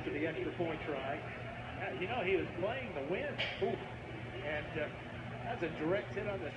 after the extra point try. You know, he was playing the wind. Ooh, And uh, that's a direct hit on the